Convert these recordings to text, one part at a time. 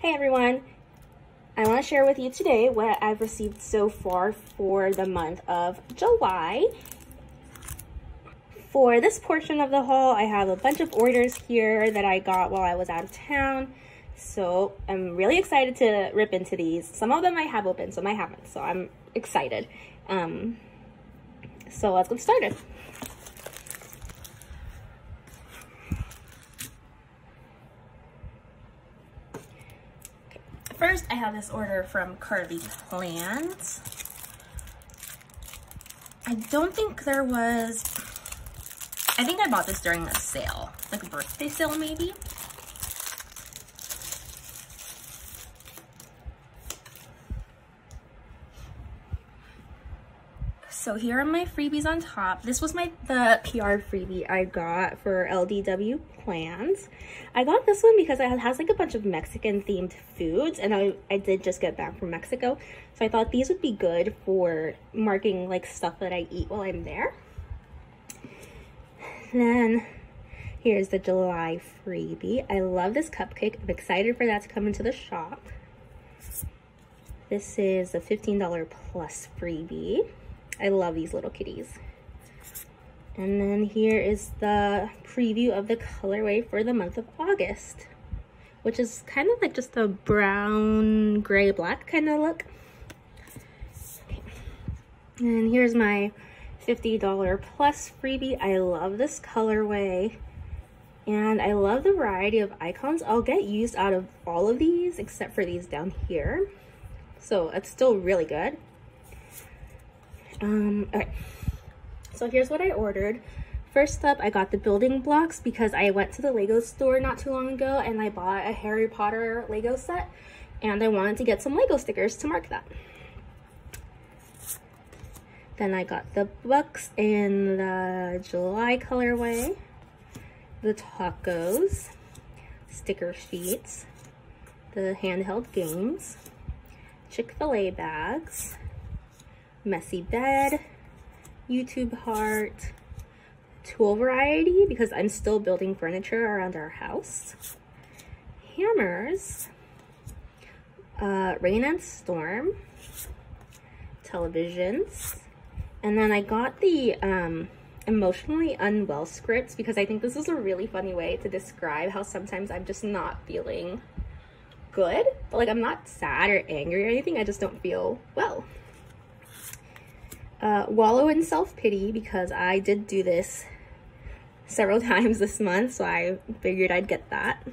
Hey everyone! I want to share with you today what I've received so far for the month of July. For this portion of the haul, I have a bunch of orders here that I got while I was out of town. So I'm really excited to rip into these. Some of them I have open, some I haven't. So I'm excited. Um, so let's get started. First, I have this order from Carlea Plans. I don't think there was, I think I bought this during a sale, like a birthday sale maybe. So here are my freebies on top. This was my the PR freebie I got for LDW plans. I got this one because it has like a bunch of Mexican themed foods and I, I did just get back from Mexico. So I thought these would be good for marking like stuff that I eat while I'm there. Then here's the July freebie. I love this cupcake. I'm excited for that to come into the shop. This is a $15 plus freebie. I love these little kitties. And then here is the preview of the colorway for the month of August, which is kind of like just a brown, gray, black kind of look. And here's my $50 plus freebie. I love this colorway. And I love the variety of icons. I'll get used out of all of these except for these down here. So it's still really good. Um, okay. So here's what I ordered. First up, I got the building blocks because I went to the Lego store not too long ago and I bought a Harry Potter Lego set and I wanted to get some Lego stickers to mark that. Then I got the books in the July colorway, the tacos, sticker sheets, the handheld games, Chick-fil-A bags, messy bed, YouTube heart, tool variety because I'm still building furniture around our house, hammers, uh, rain and storm, televisions, and then I got the um, emotionally unwell scripts because I think this is a really funny way to describe how sometimes I'm just not feeling good, but like I'm not sad or angry or anything, I just don't feel well uh, wallow in self-pity because I did do this several times this month, so I figured I'd get that.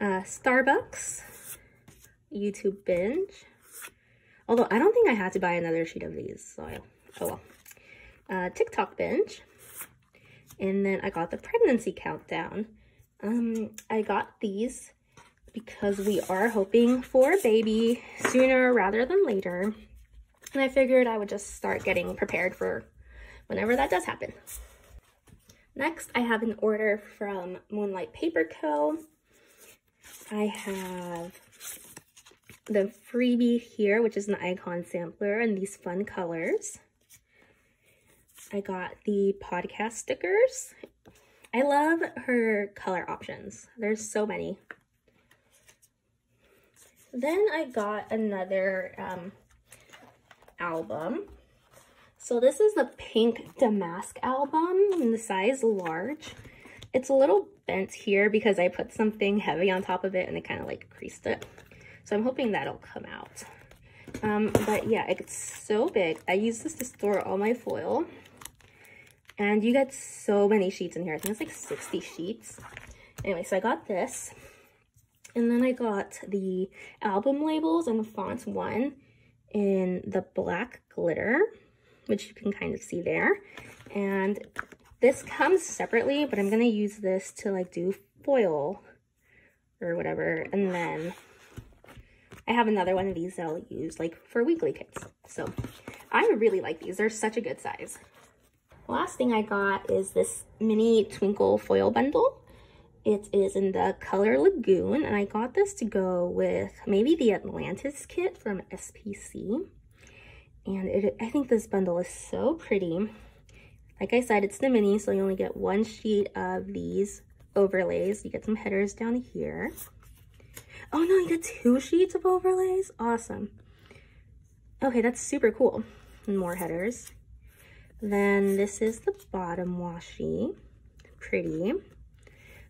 Uh, Starbucks, YouTube binge. Although I don't think I had to buy another sheet of these, so I, oh well. Uh, TikTok binge. And then I got the pregnancy countdown. Um, I got these because we are hoping for a baby sooner rather than later. And I figured I would just start getting prepared for whenever that does happen. Next, I have an order from Moonlight Paper Co. I have the freebie here, which is an icon sampler and these fun colors. I got the podcast stickers. I love her color options. There's so many. Then I got another um, album. So this is the Pink Damask album in the size large. It's a little bent here because I put something heavy on top of it and it kind of like creased it. So I'm hoping that'll come out. Um, but yeah, it's so big. I use this to store all my foil. And you get so many sheets in here. I think it's like 60 sheets. Anyway, so I got this. And then I got the album labels and the font one in the black glitter, which you can kind of see there. And this comes separately, but I'm going to use this to like do foil or whatever. And then I have another one of these that I'll use like for weekly kits. So I really like these. They're such a good size. Last thing I got is this mini twinkle foil bundle. It is in the color Lagoon, and I got this to go with maybe the Atlantis kit from SPC. And it, I think this bundle is so pretty. Like I said, it's the mini, so you only get one sheet of these overlays. You get some headers down here. Oh no, you get two sheets of overlays? Awesome. Okay, that's super cool. More headers. Then this is the bottom washi. Pretty.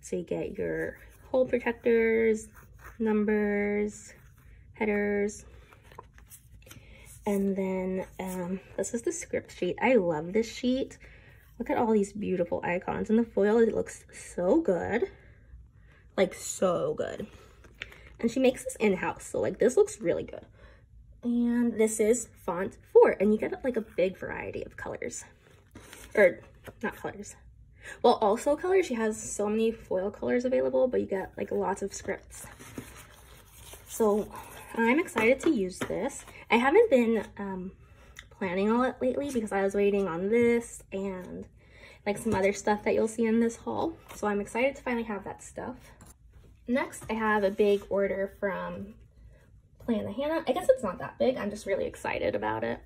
So you get your hole protectors, numbers, headers. And then um, this is the script sheet. I love this sheet. Look at all these beautiful icons. And the foil, it looks so good. Like, so good. And she makes this in-house. So, like, this looks really good. And this is font 4. And you get, like, a big variety of colors. Or, not colors. Well, also colors. She has so many foil colors available, but you get, like, lots of scripts. So, I'm excited to use this. I haven't been um, planning on it lately because I was waiting on this and like some other stuff that you'll see in this haul. So I'm excited to finally have that stuff. Next, I have a big order from Plannahannah. I guess it's not that big. I'm just really excited about it.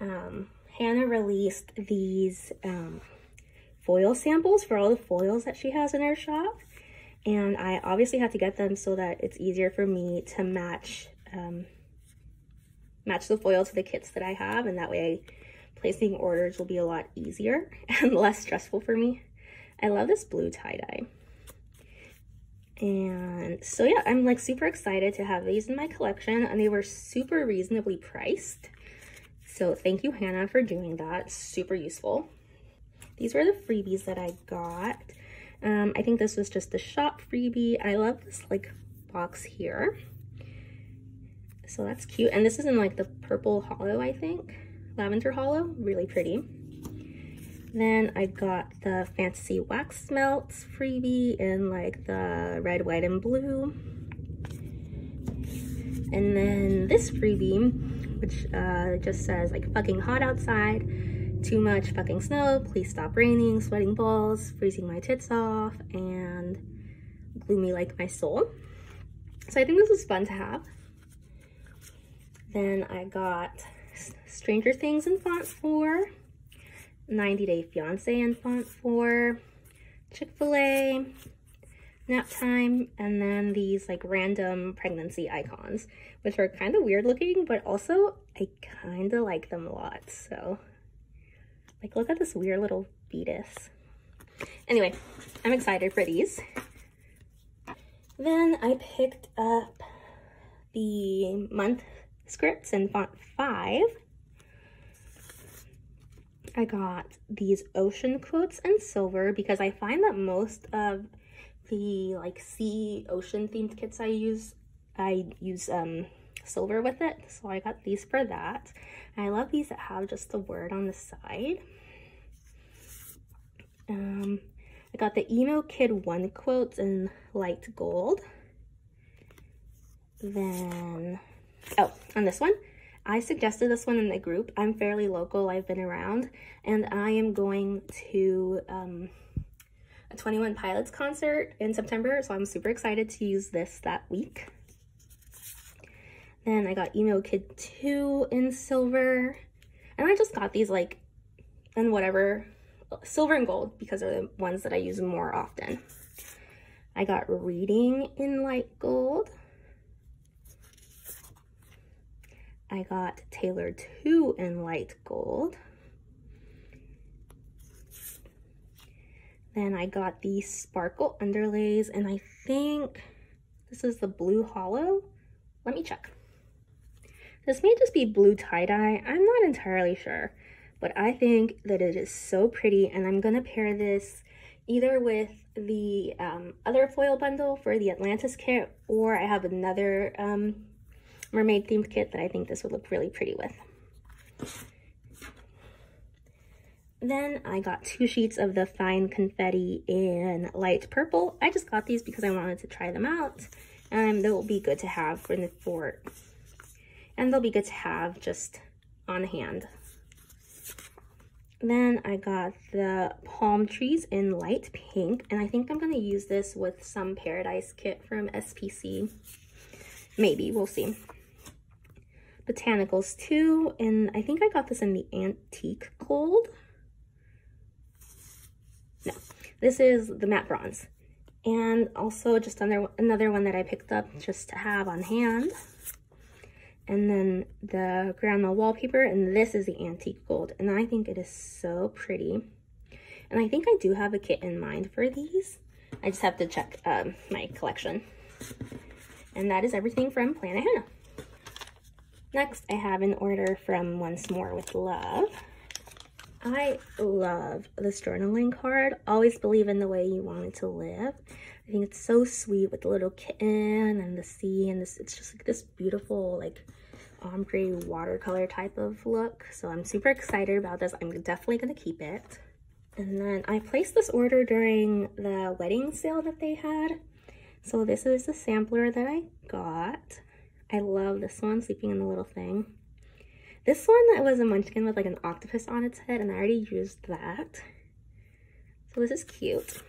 Um, Hannah released these um, foil samples for all the foils that she has in her shop. And I obviously had to get them so that it's easier for me to match um, match the foil to the kits that I have and that way placing orders will be a lot easier and less stressful for me. I love this blue tie-dye. And so yeah, I'm like super excited to have these in my collection and they were super reasonably priced. So thank you, Hannah, for doing that. Super useful. These were the freebies that I got. Um, I think this was just the shop freebie. I love this like box here. So that's cute. And this is in like the purple hollow, I think. Lavender hollow, really pretty. Then I got the Fantasy Wax Melts freebie in like the red, white, and blue. And then this freebie, which uh, just says like fucking hot outside, too much fucking snow, please stop raining, sweating balls, freezing my tits off, and gloomy like my soul. So I think this was fun to have. Then I got Stranger Things in font 4, 90 Day Fiance in font 4, Chick-fil-A, nap time, and then these like random pregnancy icons, which are kind of weird looking, but also I kind of like them a lot. So like, look at this weird little fetus. Anyway, I'm excited for these. Then I picked up the month scripts in font 5. I got these ocean quotes in silver because I find that most of the like sea ocean themed kits I use, I use um, silver with it. So I got these for that. I love these that have just the word on the side. Um, I got the Emo Kid 1 quotes in light gold. Then Oh, on this one, I suggested this one in the group. I'm fairly local, I've been around, and I am going to um, a 21 Pilots concert in September, so I'm super excited to use this that week. Then I got Emo Kid 2 in silver, and I just got these like in whatever, silver and gold, because they're the ones that I use more often. I got Reading in light gold. I got Taylor 2 in light gold. Then I got the sparkle underlays, and I think this is the blue hollow. Let me check. This may just be blue tie-dye. I'm not entirely sure, but I think that it is so pretty, and I'm to pair this either with the um, other foil bundle for the Atlantis kit, or I have another um, mermaid themed kit that I think this would look really pretty with. Then I got two sheets of the fine confetti in light purple. I just got these because I wanted to try them out. And they'll be good to have for the fort. And they'll be good to have just on hand. Then I got the palm trees in light pink. And I think I'm going to use this with some Paradise kit from SPC. Maybe, we'll see. Botanicals too, and I think I got this in the Antique Gold. No, this is the matte bronze. And also just another, another one that I picked up just to have on hand. And then the grandma wallpaper, and this is the antique gold. And I think it is so pretty. And I think I do have a kit in mind for these. I just have to check um, my collection. And that is everything from Plannahannah. Next, I have an order from Once More with Love. I love this journaling card. Always believe in the way you wanted to live. I think it's so sweet with the little kitten and the sea and this, it's just like this beautiful like ombre watercolor type of look. So I'm super excited about this. I'm definitely gonna keep it. And then I placed this order during the wedding sale that they had. So this is the sampler that I got. I love this one, sleeping in the little thing. This one that was a munchkin with like an octopus on its head and I already used that. So this is cute.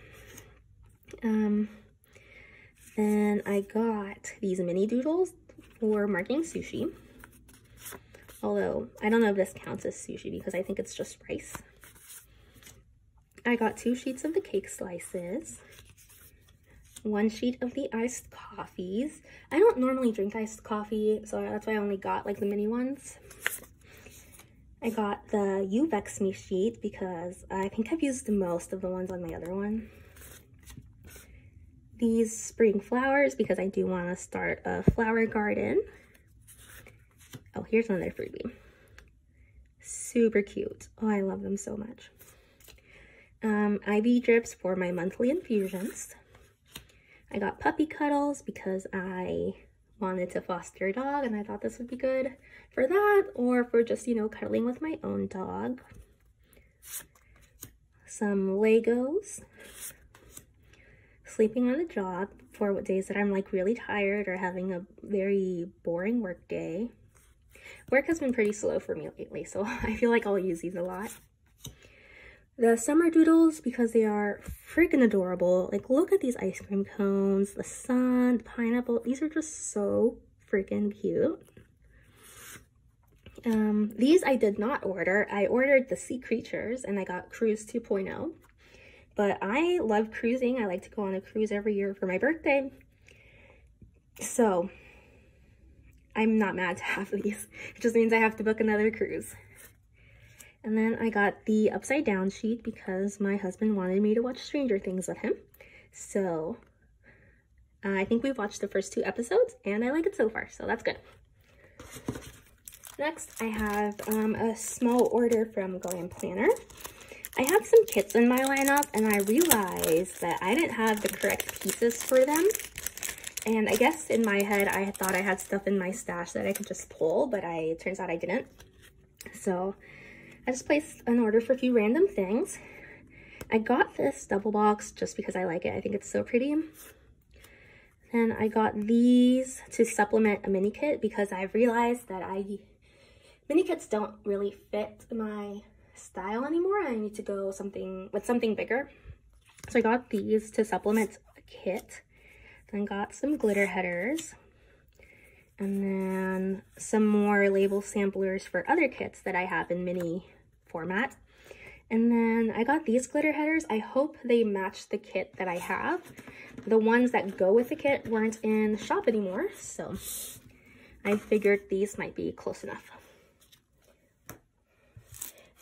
Um, then I got these mini doodles for marking sushi. Although, I don't know if this counts as sushi because I think it's just rice. I got two sheets of the cake slices, one sheet of the iced coffees. I don't normally drink iced coffee, so that's why I only got like the mini ones. I got the You Vex Me sheet because I think I've used most of the ones on my other one. These spring flowers because I do want to start a flower garden. Oh, here's another freebie. Super cute. Oh, I love them so much um, IV drips for my monthly infusions. I got puppy cuddles because I wanted to foster a dog and I thought this would be good for that or for just, you know, cuddling with my own dog. Some Legos. Sleeping on the job for days that I'm like really tired or having a very boring work day. Work has been pretty slow for me lately, so I feel like I'll use these a lot. The summer doodles, because they are freaking adorable. Like, look at these ice cream cones, the sun, the pineapple. These are just so freaking cute. Um, these I did not order. I ordered the sea creatures and I got Cruise 2.0. But I love cruising. I like to go on a cruise every year for my birthday. So, I'm not mad to have these. It just means I have to book another cruise. And then I got the upside down sheet because my husband wanted me to watch Stranger Things with him. So uh, I think we've watched the first two episodes and I like it so far, so that's good. Next, I have um, a small order from Glam Planner. I have some kits in my lineup and I realized that I didn't have the correct pieces for them. And I guess in my head, I thought I had stuff in my stash that I could just pull, but I it turns out I didn't. So I just placed an order for a few random things. I got this double box just because I like it. I think it's so pretty. Then I got these to supplement a mini kit because I've realized that I mini kits don't really fit my style anymore. I need to go something with something bigger. So I got these to supplement a kit. Then got some glitter headers. And then some more label samplers for other kits that I have in mini format. And then I got these glitter headers. I hope they match the kit that I have. The ones that go with the kit weren't in the shop anymore, so I figured these might be close enough.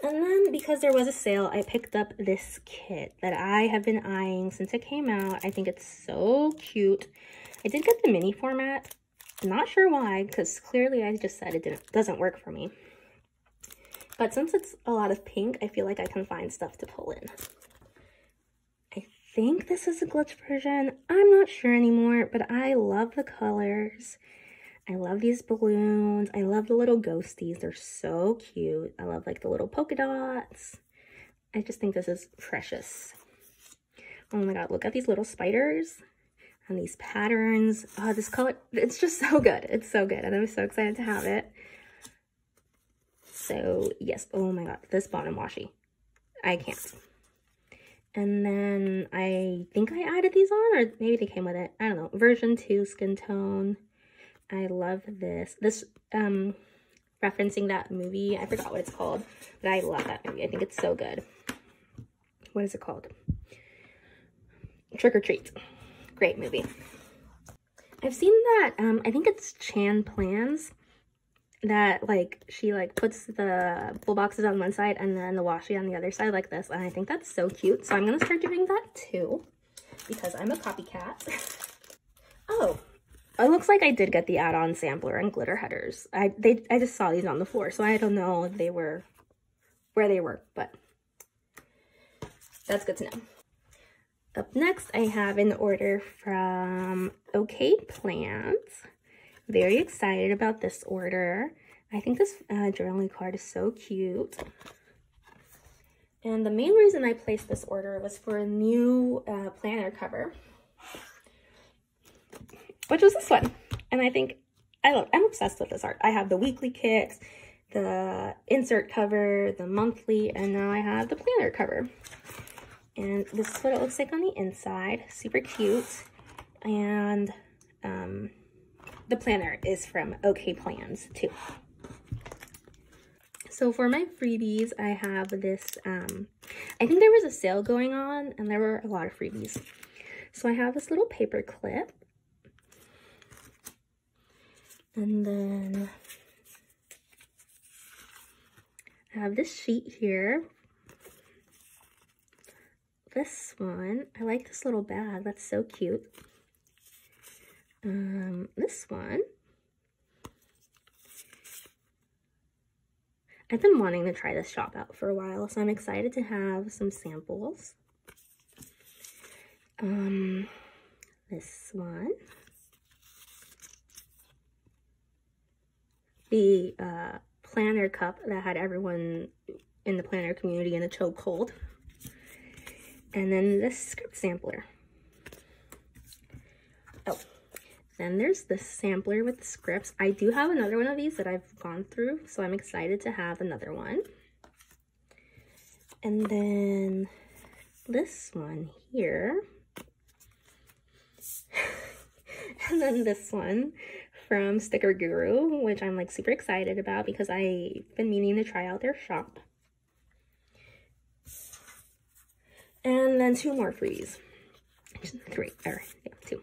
And then because there was a sale, I picked up this kit that I have been eyeing since it came out. I think it's so cute. I did get the mini format. not sure why, because clearly I just said it didn't doesn't work for me. But since it's a lot of pink, I feel like I can find stuff to pull in. I think this is a glitch version. I'm not sure anymore, but I love the colors. I love these balloons. I love the little ghosties. They're so cute. I love like the little polka dots. I just think this is precious. Oh my god, look at these little spiders and these patterns. Oh, this color, it's just so good. It's so good and I'm so excited to have it. So yes, oh my god, this bottom washi. I can't. And then I think I added these on, or maybe they came with it. I don't know. Version 2 skin tone. I love this. This, um, referencing that movie. I forgot what it's called, but I love that movie. I think it's so good. What is it called? Trick or Treat. Great movie. I've seen that, um, I think it's Chan Plans that like she like puts the full boxes on one side and then the washi on the other side like this and I think that's so cute so I'm gonna start doing that too because I'm a copycat oh it looks like I did get the add-on sampler and glitter headers I they I just saw these on the floor so I don't know if they were where they were but that's good to know up next I have an order from OK Plans very excited about this order. I think this uh, journaling card is so cute. And the main reason I placed this order was for a new uh, planner cover, which was this one. And I think, I love, I'm obsessed with this art. I have the weekly kicks, the insert cover, the monthly, and now I have the planner cover. And this is what it looks like on the inside. Super cute. And um, the planner is from OK Plans too. So for my freebies, I have this, um, I think there was a sale going on and there were a lot of freebies. So I have this little paper clip. And then I have this sheet here. This one, I like this little bag. That's so cute um, this one. I've been wanting to try this shop out for a while, so I'm excited to have some samples. Um, this one. The uh, planner cup that had everyone in the planner community in a chokehold. And then this script sampler. Oh, then there's the sampler with the scripts. I do have another one of these that I've gone through, so I'm excited to have another one. And then this one here. and then this one from Sticker Guru, which I'm like super excited about because I've been meaning to try out their shop. And then two more frees. Three, or yeah, two.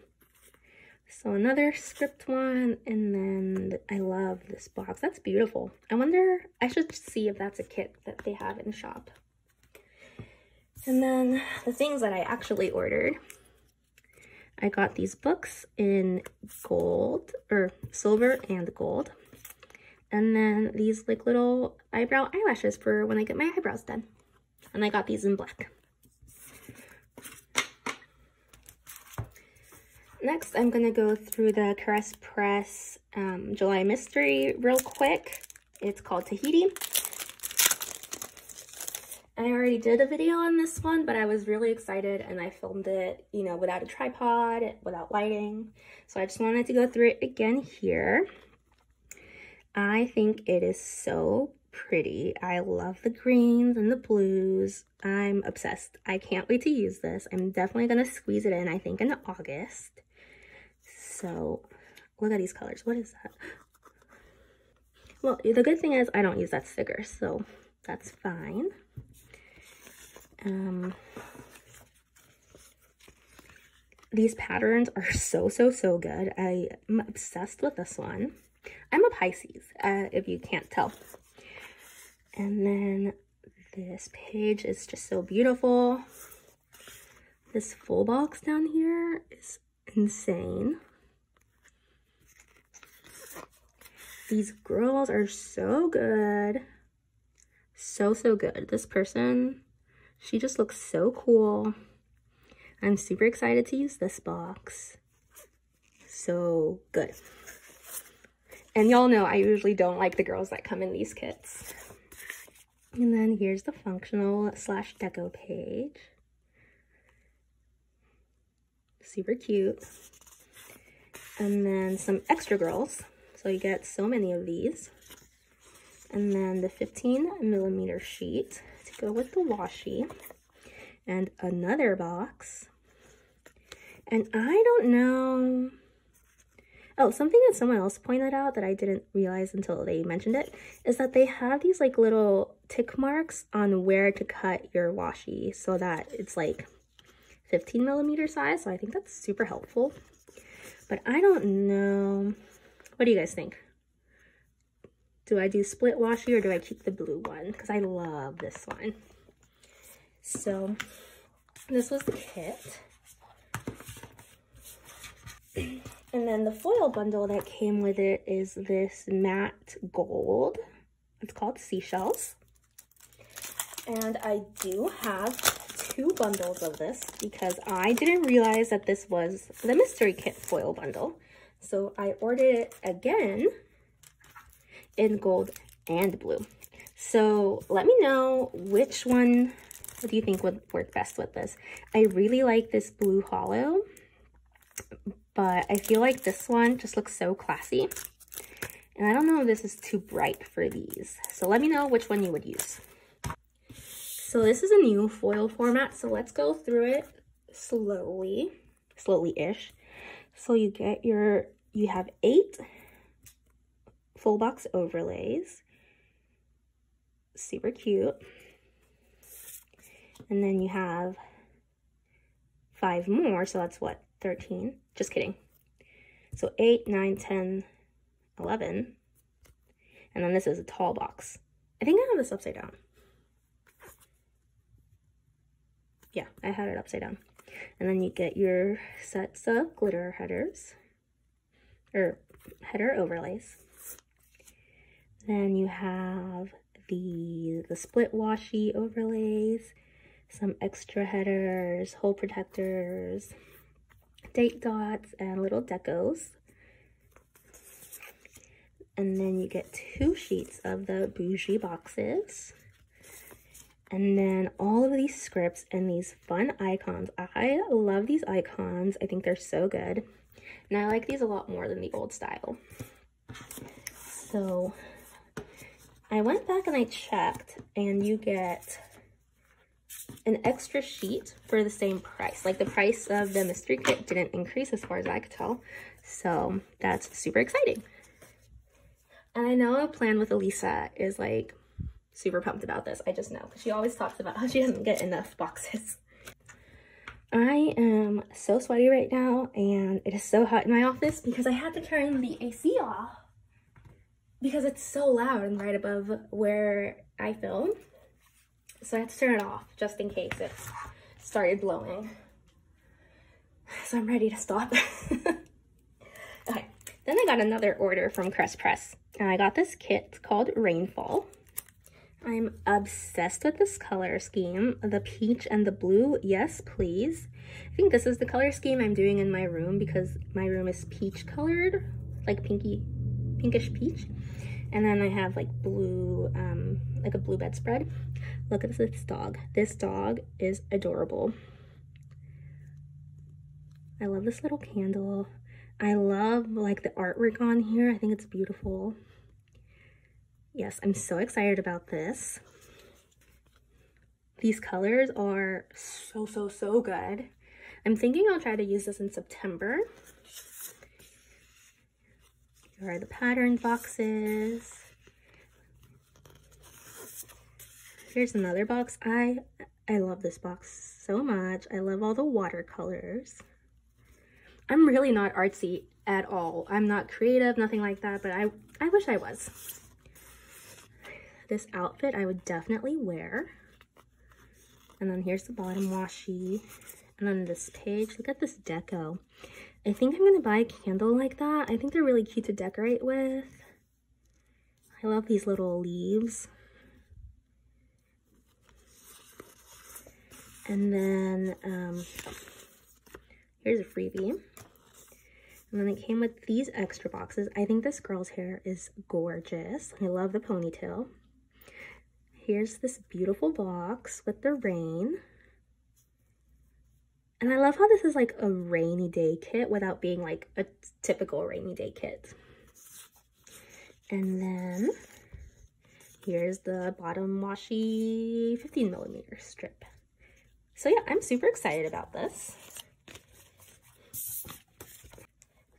So another script one, and then I love this box. That's beautiful. I wonder, I should see if that's a kit that they have in shop. And then the things that I actually ordered. I got these books in gold, or silver and gold. And then these like little eyebrow eyelashes for when I get my eyebrows done. And I got these in black. Next, I'm going to go through the Caress Press um, July Mystery real quick. It's called Tahiti. I already did a video on this one, but I was really excited and I filmed it, you know, without a tripod, without lighting. So I just wanted to go through it again here. I think it is so pretty. I love the greens and the blues. I'm obsessed. I can't wait to use this. I'm definitely going to squeeze it in, I think, in August. So look at these colors. What is that? Well, the good thing is I don't use that sticker, so that's fine. Um, these patterns are so, so, so good. I am obsessed with this one. I'm a Pisces, uh, if you can't tell. And then this page is just so beautiful. This full box down here is insane. These girls are so good. So, so good. This person, she just looks so cool. I'm super excited to use this box. So good. And y'all know I usually don't like the girls that come in these kits. And then here's the functional slash deco page. Super cute. And then some extra girls. So you get so many of these. And then the 15 millimeter sheet go with the washi. And another box. And I don't know... Oh, something that someone else pointed out that I didn't realize until they mentioned it is that they have these like little tick marks on where to cut your washi so that it's like 15 millimeter size, so I think that's super helpful. But I don't know. What do you guys think? Do I do split washi or do I keep the blue one? Because I love this one. So this was the kit. And then the foil bundle that came with it is this matte gold. It's called Seashells. And I do have two bundles of this because I didn't realize that this was the mystery kit foil bundle. So I ordered it again in gold and blue. So let me know which one do you think would work best with this. I really like this blue hollow, but I feel like this one just looks so classy. And I don't know if this is too bright for these. So let me know which one you would use. So this is a new foil format, so let's go through it slowly, slowly-ish. So you get your, you have eight full box overlays. Super cute. And then you have five more, so that's what, 13? Just kidding. So 8, 9, 10, 11. And then this is a tall box. I think I have this upside down. Yeah, I had it upside down. And then you get your sets of glitter headers, or header overlays. Then you have the, the split washi overlays, some extra headers, hole protectors, date dots, and little decos. And then you get two sheets of the bougie boxes. And then all of these scripts and these fun icons. I love these icons. I think they're so good. And I like these a lot more than the old style. So I went back and I checked and you get an extra sheet for the same price. Like the price of the mystery kit didn't increase as far as I could tell. So that's super exciting. And I know a plan with Elisa is like super pumped about this. I just know. because She always talks about how she doesn't get enough boxes. I am so sweaty right now and it is so hot in my office because I had to turn the AC off because it's so loud and right above where I film. So I had to turn it off just in case it started blowing. So I'm ready to stop. okay, then I got another order from Caress Press. And I got this kit called Rainfall. I'm obsessed with this color scheme. The peach and the blue, yes please. I think this is the color scheme I'm doing in my room because my room is peach colored, like pinky, pinkish peach. And then I have like blue, um, like a blue bedspread. Look at this dog. This dog is adorable. I love this little candle. I love like the artwork on here. I think it's beautiful. Yes, I'm so excited about this. These colors are so, so, so good. I'm thinking I'll try to use this in September. Here are the pattern boxes. Here's another box. I I love this box so much. I love all the watercolors. I'm really not artsy at all. I'm not creative, nothing like that, but I, I wish I was. This outfit I would definitely wear. And then here's the bottom washi. And then this page, look at this deco. I think I'm going to buy a candle like that. I think they're really cute to decorate with. I love these little leaves. And then um, here's a freebie. And then it came with these extra boxes. I think this girl's hair is gorgeous. I love the ponytail. Here's this beautiful box with the rain. And I love how this is like a rainy day kit without being like a typical rainy day kit. And then here's the bottom washi 15 millimeter strip. So yeah, I'm super excited about this.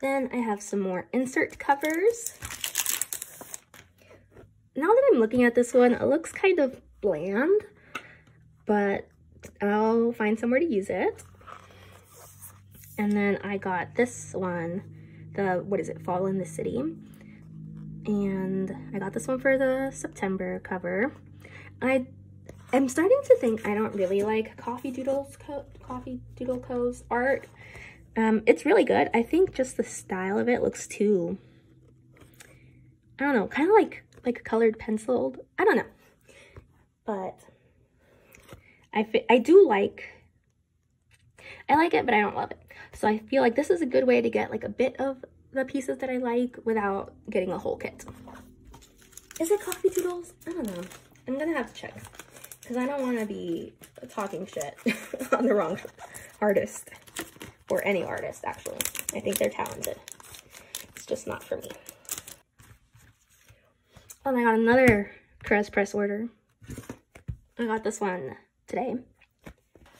Then I have some more insert covers. Now that I'm looking at this one, it looks kind of bland, but I'll find somewhere to use it. And then I got this one, the, what is it, Fall in the City. And I got this one for the September cover. I am starting to think I don't really like Coffee Doodles Co Coffee Doodle Co.'s art. Um, it's really good. I think just the style of it looks too, I don't know, kind of like like colored penciled. I don't know. But I, I do like, I like it, but I don't love it. So I feel like this is a good way to get like a bit of the pieces that I like without getting a whole kit. Is it Coffee Doodles? I don't know. I'm gonna have to check because I don't want to be talking shit on the wrong artist or any artist actually. I think they're talented. It's just not for me. Oh, and I got another Caress Press order. I got this one today.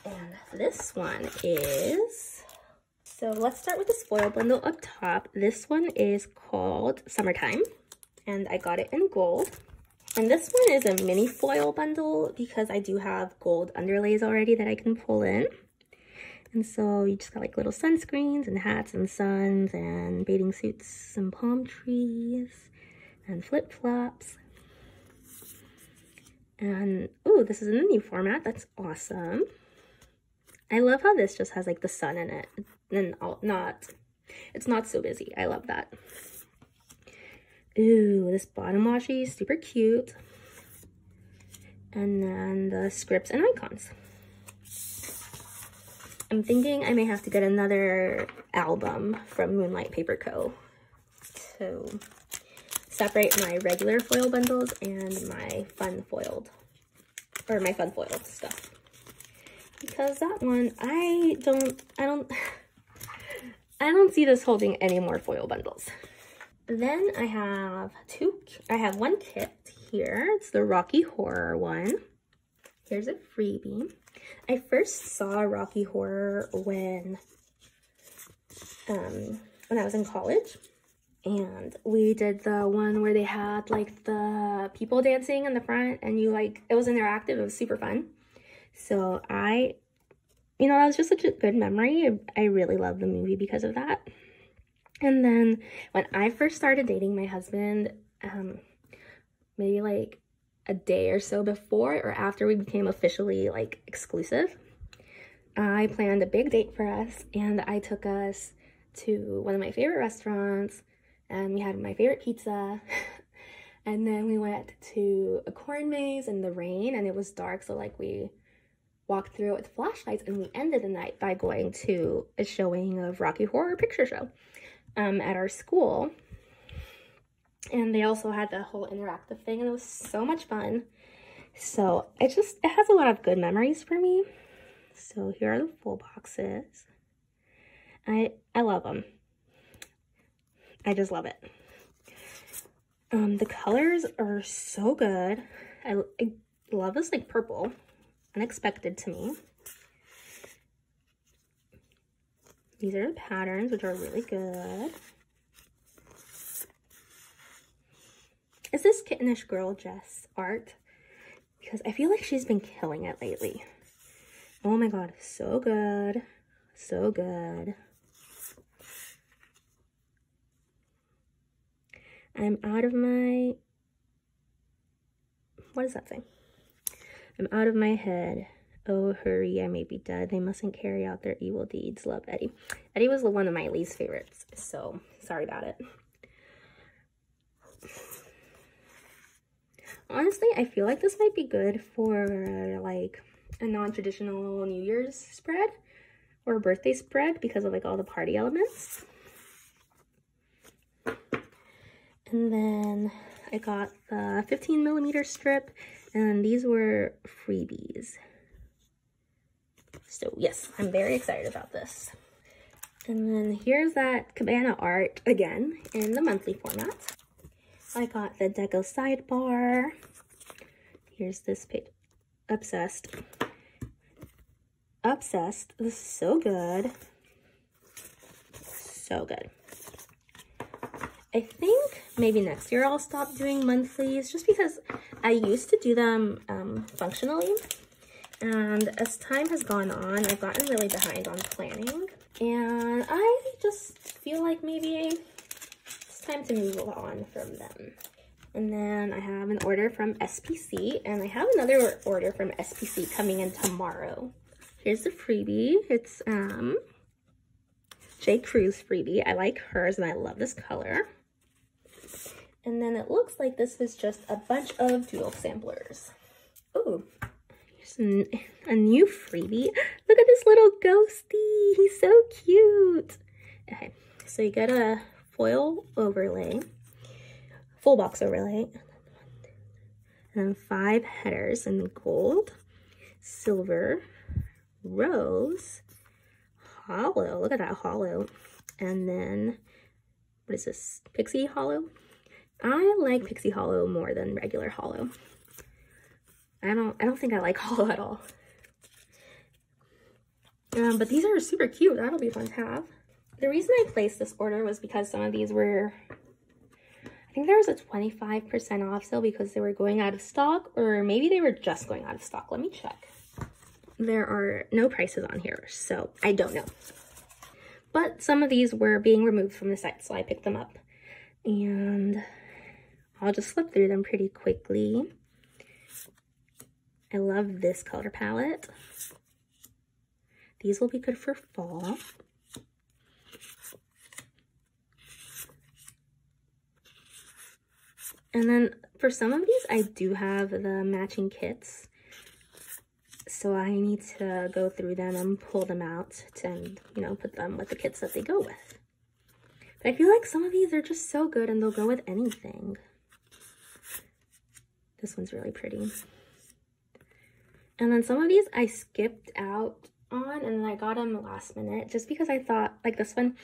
And this one is, so let's start with the foil bundle up top. This one is called Summertime and I got it in gold. And this one is a mini foil bundle because I do have gold underlays already that I can pull in. And so you just got like little sunscreens and hats and suns and bathing suits and palm trees and flip-flops. And, oh, this is in the new format. That's awesome. I love how this just has like the sun in it and all, not, it's not so busy. I love that. Ooh, this bottom washi, super cute. And then the scripts and icons. I'm thinking I may have to get another album from Moonlight Paper Co. to separate my regular foil bundles and my fun foiled, or my fun foiled stuff. Because that one, I don't, I don't, I don't see this holding any more foil bundles. Then I have two, I have one kit here. It's the Rocky Horror one. Here's a freebie. I first saw Rocky Horror when, um, when I was in college. And we did the one where they had like the people dancing in the front and you like, it was interactive. It was super fun. So I, you know, that was just such a good memory. I really love the movie because of that. And then when I first started dating my husband, um, maybe like a day or so before or after we became officially like exclusive, I planned a big date for us and I took us to one of my favorite restaurants and we had my favorite pizza. and then we went to a corn maze in the rain and it was dark. So like we walked through it with flashlights and we ended the night by going to a showing of Rocky Horror Picture Show um, at our school. And they also had the whole interactive thing and it was so much fun. So it just, it has a lot of good memories for me. So here are the full boxes. I, I love them. I just love it. Um, the colors are so good. I, I love this like purple. Unexpected to me. These are the patterns, which are really good. Is this Kittenish Girl Jess art? Because I feel like she's been killing it lately. Oh my god, so good. So good. I'm out of my... What does that say? I'm out of my head. Oh, hurry, I may be dead. They mustn't carry out their evil deeds. Love, Eddie. Eddie was one of my least favorites, so sorry about it. Honestly, I feel like this might be good for like a non-traditional New Year's spread or birthday spread because of like all the party elements. And then I got the 15 millimeter strip and these were freebies. So yes, I'm very excited about this. And then here's that cabana art again in the monthly format. I got the Deco sidebar. Here's this page. Obsessed. Obsessed. This is so good. So good. I think maybe next year I'll stop doing monthlies just because I used to do them um, functionally and as time has gone on, I've gotten really behind on planning. And I just feel like maybe it's time to move on from them. And then I have an order from SPC and I have another order from SPC coming in tomorrow. Here's the freebie. It's um J. Crew's freebie. I like hers and I love this color. And then it looks like this is just a bunch of doodle samplers. Oh, here's a new freebie. Look at this little ghosty. He's so cute. Okay, so you get a foil overlay, full box overlay, and then five headers in gold, silver, rose, holo. Look at that holo. And then, what is this? Pixie holo? I like Pixie Holo more than regular Holo. I don't I don't think I like Holo at all. Um, but these are super cute. That'll be fun to have. The reason I placed this order was because some of these were, I think there was a 25% off sale because they were going out of stock or maybe they were just going out of stock. Let me check. There are no prices on here, so I don't know. But some of these were being removed from the site, so I picked them up. And I'll just flip through them pretty quickly. I love this color palette. These will be good for fall. And then for some of these, I do have the matching kits. So I need to go through them and pull them out and, you know, put them with the kits that they go with. But I feel like some of these are just so good and they'll go with anything. This one's really pretty. And then some of these I skipped out on and then I got them last minute just because I thought like this one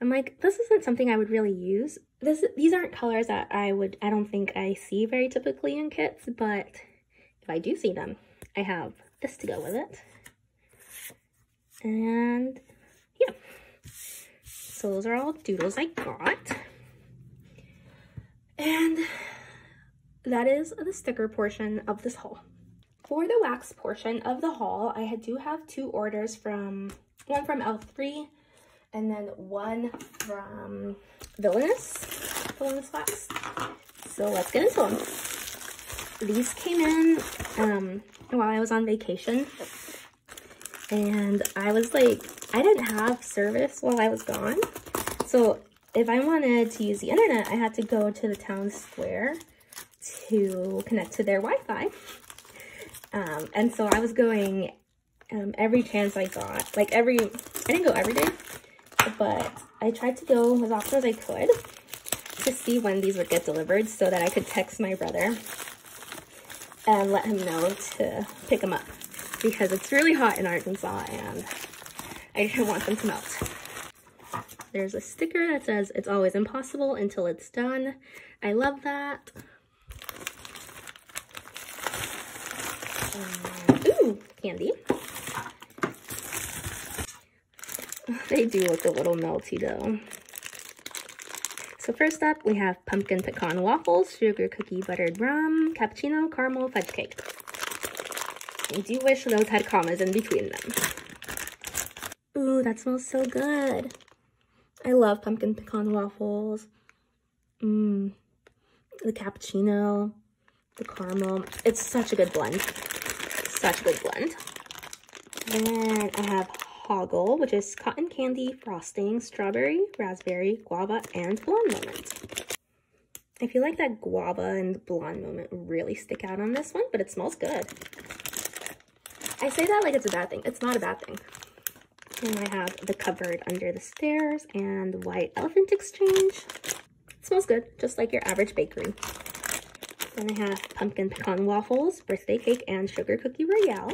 I'm like this isn't something I would really use. This these aren't colors that I would I don't think I see very typically in kits but if I do see them I have this to go with it. And yeah. So those are all doodles I got. And that is the sticker portion of this haul. For the wax portion of the haul, I do have two orders from, one from L3 and then one from Villainous, Villainous Wax. So let's get into them. These came in um, while I was on vacation and I was like, I didn't have service while I was gone. So if I wanted to use the internet, I had to go to the town square to connect to their Wi-Fi. Um, and so I was going um, every chance I got. Like every, I didn't go every day, but I tried to go as often as I could to see when these would get delivered so that I could text my brother and let him know to pick them up because it's really hot in Arkansas and I didn't want them to melt. There's a sticker that says it's always impossible until it's done. I love that. Ooh, candy. They do look a little melty though. So first up, we have pumpkin pecan waffles, sugar cookie buttered rum, cappuccino, caramel, fudge cake. I do wish those had commas in between them. Ooh, that smells so good. I love pumpkin pecan waffles. Mmm. The cappuccino, the caramel. It's such a good blend such a good blend. Then I have Hoggle, which is cotton candy frosting, strawberry, raspberry, guava, and blonde moment. I feel like that guava and blonde moment really stick out on this one, but it smells good. I say that like it's a bad thing. It's not a bad thing. And I have the cupboard under the stairs and white elephant exchange. It smells good, just like your average bakery. Then I have pumpkin pecan waffles, birthday cake, and sugar cookie royale.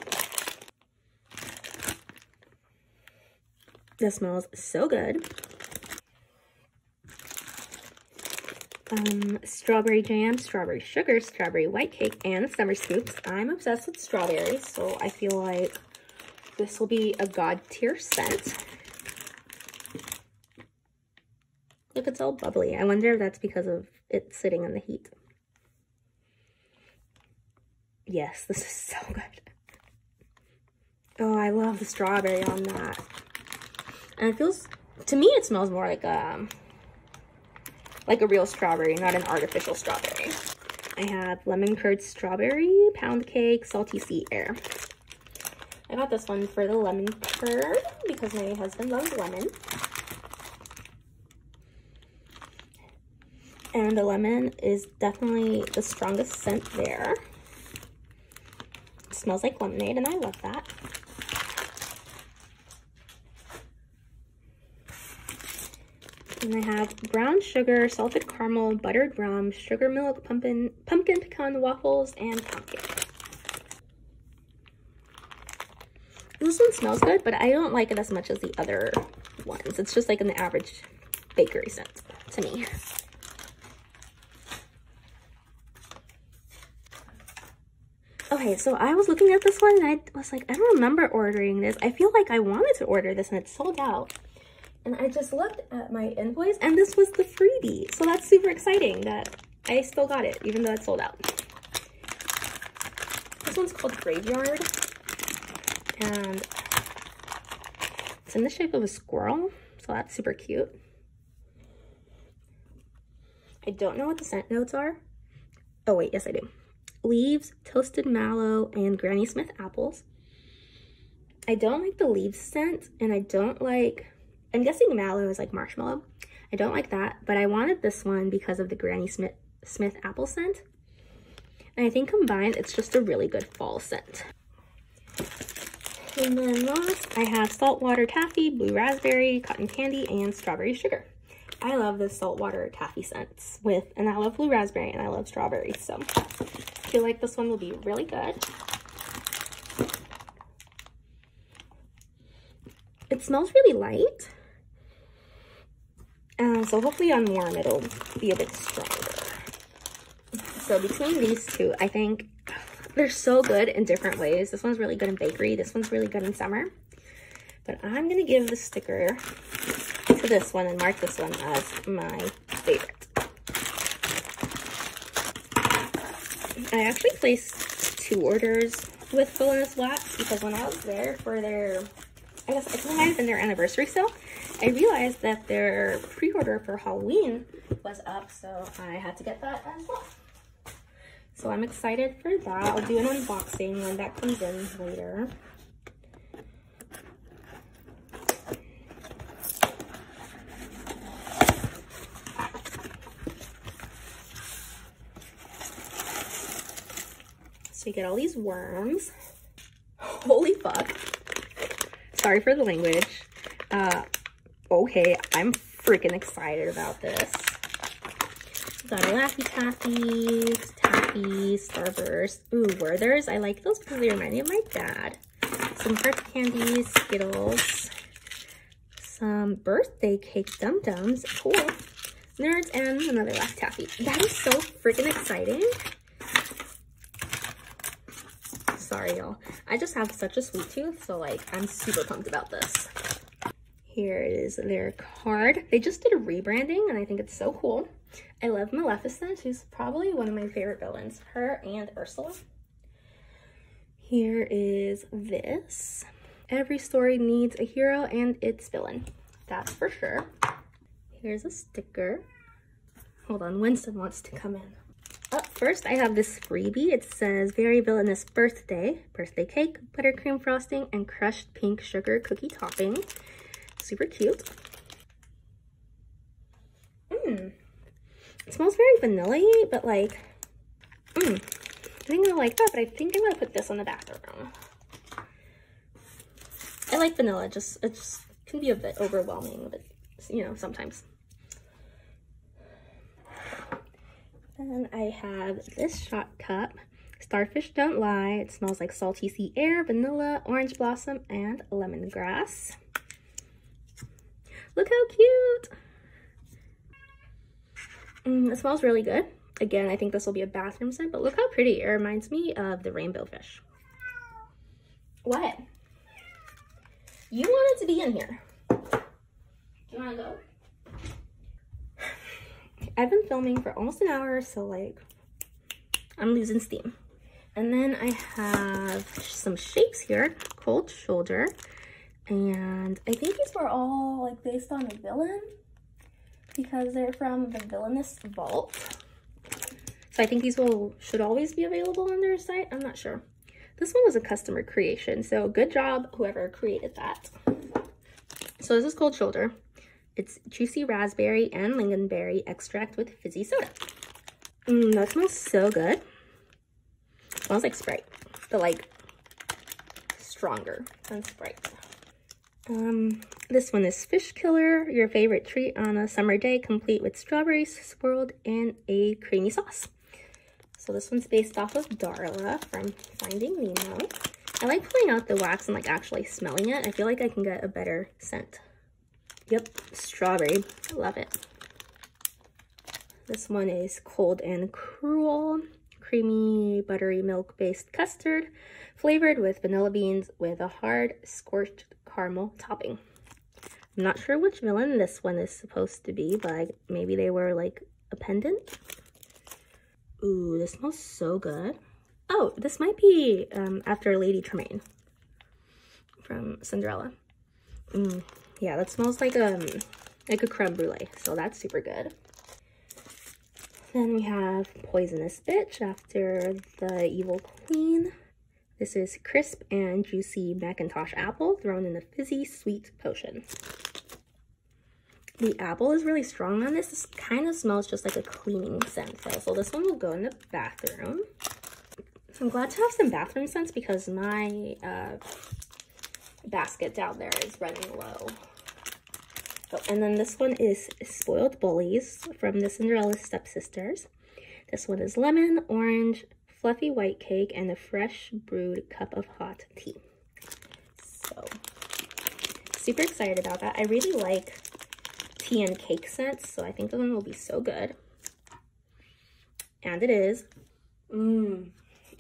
This smells so good. Um, strawberry jam, strawberry sugar, strawberry white cake, and summer scoops. I'm obsessed with strawberries, so I feel like this will be a god tier scent. Look, it's all bubbly. I wonder if that's because of it sitting in the heat. Yes, this is so good. Oh, I love the strawberry on that. And it feels, to me, it smells more like a, um, like a real strawberry, not an artificial strawberry. I have lemon curd strawberry, pound cake, salty sea air. I got this one for the lemon curd because my husband loves lemon. And the lemon is definitely the strongest scent there. Smells like lemonade and I love that. And I have brown sugar, salted caramel, buttered rum, sugar milk, pumpkin, pumpkin pecan waffles, and cake. This one smells good, but I don't like it as much as the other ones. It's just like an average bakery scent to me. Okay, so I was looking at this one and I was like, I don't remember ordering this. I feel like I wanted to order this and it's sold out. And I just looked at my invoice and this was the freebie. So that's super exciting that I still got it, even though it's sold out. This one's called Graveyard. And it's in the shape of a squirrel. So that's super cute. I don't know what the scent notes are. Oh wait, yes I do. Leaves, toasted mallow, and Granny Smith apples. I don't like the leaves scent and I don't like I'm guessing mallow is like marshmallow. I don't like that, but I wanted this one because of the Granny Smith, Smith apple scent. And I think combined, it's just a really good fall scent. And then last, I have saltwater taffy, blue raspberry, cotton candy, and strawberry sugar. I love the saltwater taffy scents with, and I love blue raspberry and I love strawberries. So feel like this one will be really good. It smells really light. Uh, so hopefully on warm it'll be a bit stronger. So between these two, I think they're so good in different ways. This one's really good in bakery. This one's really good in summer. But I'm going to give the sticker to this one and mark this one as my favorite. I actually placed two orders with Villainous Wax because when I was there for their, I guess it might have been their anniversary sale, I realized that their pre-order for Halloween was up, so I had to get that as well. So I'm excited for that. I'll do an unboxing when that comes in later. So you get all these worms. Holy fuck. Sorry for the language. Uh, okay, I'm freaking excited about this. got a Laffy Taffies, Taffies, Starburst. Ooh, Werther's. I like those because they remind me of my dad. Some heart candies, Skittles, some birthday cake Dum Dums. Cool. Nerds and another Laffy Taffy. That is so freaking exciting. Sorry, y'all. I just have such a sweet tooth, so like, I'm super pumped about this. Here is their card. They just did a rebranding and I think it's so cool. I love Maleficent. She's probably one of my favorite villains. Her and Ursula. Here is this. Every story needs a hero and its villain. That's for sure. Here's a sticker. Hold on, Winston wants to come in. Up first, I have this freebie. It says, Very Villainous Birthday, birthday cake, buttercream frosting, and crushed pink sugar cookie topping super cute. Mmm. It smells very vanilla but like, mmm. I think I like that, but I think I'm gonna put this on the bathroom. I like vanilla, just it just can be a bit overwhelming, but you know, sometimes. Then I have this shot cup. Starfish Don't Lie. It smells like salty sea air, vanilla, orange blossom, and lemongrass. Look how cute. Mm, it smells really good. Again, I think this will be a bathroom scent, but look how pretty. It reminds me of the rainbow fish. What? You wanted to be in here. Do you want to go? I've been filming for almost an hour, so like, I'm losing steam. And then I have some shapes here, cold shoulder, And I think these were all like based on a villain because they're from the Villainous Vault. So I think these will should always be available on their site. I'm not sure. This one was a customer creation, so good job whoever created that. So this is cold shoulder. It's juicy raspberry and lingonberry extract with fizzy soda. Mmm, that smells so good. Smells like Sprite, but like stronger than Sprite. Um, this one is Fish Killer, your favorite treat on a summer day, complete with strawberries swirled in a creamy sauce. So this one's based off of Darla from Finding Nemo. I like pulling out the wax and like actually smelling it. I feel like I can get a better scent. Yep, strawberry. I love it. This one is Cold and Cruel. Creamy, buttery milk-based custard flavored with vanilla beans with a hard scorched caramel topping. I'm not sure which villain this one is supposed to be, but maybe they were like a pendant. Ooh, this smells so good. Oh, this might be um, after Lady Tremaine from Cinderella. Mm, yeah, that smells like um like a creme brulee, so that's super good. Then we have Poisonous Bitch after the Evil Queen. This is crisp and juicy McIntosh apple thrown in a fizzy sweet potion. The apple is really strong on this. This kind of smells just like a cleaning scent though. So this one will go in the bathroom. I'm glad to have some bathroom scents because my uh, basket down there is running low. Oh, and then this one is Spoiled Bullies from the Cinderella Stepsisters. This one is lemon, orange, fluffy white cake, and a fresh brewed cup of hot tea. So, super excited about that. I really like tea and cake scents, so I think the one will be so good. And it is. Mmm.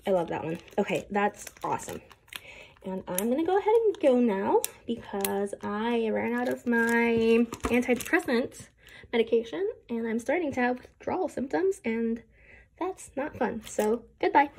I love that one. Okay, that's awesome. And I'm to go ahead and go now because I ran out of my antidepressant medication and I'm starting to have withdrawal symptoms and that's not fun. So goodbye.